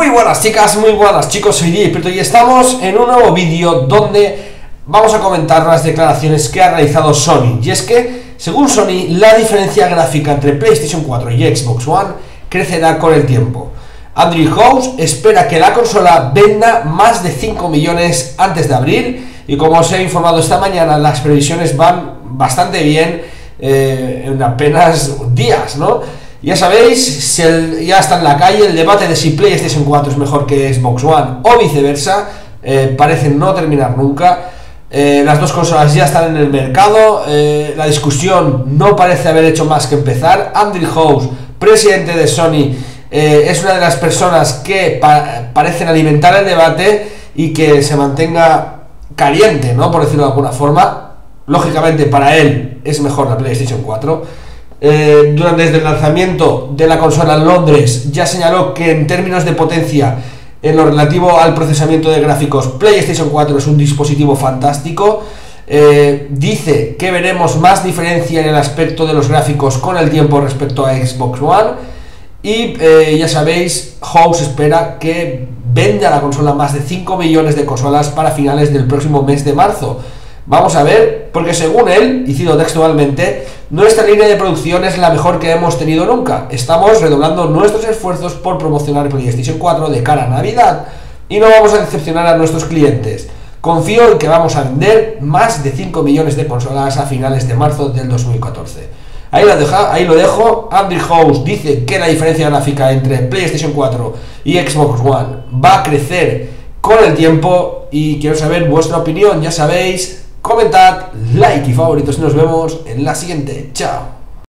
Muy buenas chicas, muy buenas chicos, soy DJ y estamos en un nuevo vídeo donde vamos a comentar las declaraciones que ha realizado Sony. Y es que, según Sony, la diferencia gráfica entre PlayStation 4 y Xbox One crecerá con el tiempo. Andrew House espera que la consola venda más de 5 millones antes de abril y como os he informado esta mañana, las previsiones van bastante bien eh, en apenas días, ¿no? Ya sabéis, ya está en la calle el debate de si PlayStation 4 es mejor que Xbox One o viceversa, eh, parece no terminar nunca. Eh, las dos consolas ya están en el mercado, eh, la discusión no parece haber hecho más que empezar. Andrew House, presidente de Sony, es una de las personas que parecen alimentar el debate y que se mantenga caliente, ¿no? Por decirlo de alguna forma. Lógicamente para él es mejor la PlayStation 4. Eh, durante el lanzamiento de la consola en Londres ya señaló que en términos de potencia en lo relativo al procesamiento de gráficos PlayStation 4 es un dispositivo fantástico. Eh, dice que veremos más diferencia en el aspecto de los gráficos con el tiempo respecto a Xbox One. Y eh, ya sabéis House espera que venda la consola más de 5 millones de consolas para finales del próximo mes de marzo. Vamos a ver, porque según él, y cito textualmente, nuestra línea de producción es la mejor que hemos tenido nunca. Estamos redoblando nuestros esfuerzos por promocionar PlayStation 4 de cara a Navidad y no vamos a decepcionar a nuestros clientes. Confío en que vamos a vender más de 5 millones de consolas a finales de marzo del 2014. Ahí lo, deja, ahí lo dejo. Andrew House dice que la diferencia gráfica entre PlayStation 4 y Xbox One va a crecer con el tiempo y quiero saber vuestra opinión. Ya sabéis, comentad, like y favoritos y nos vemos en la siguiente. Chao.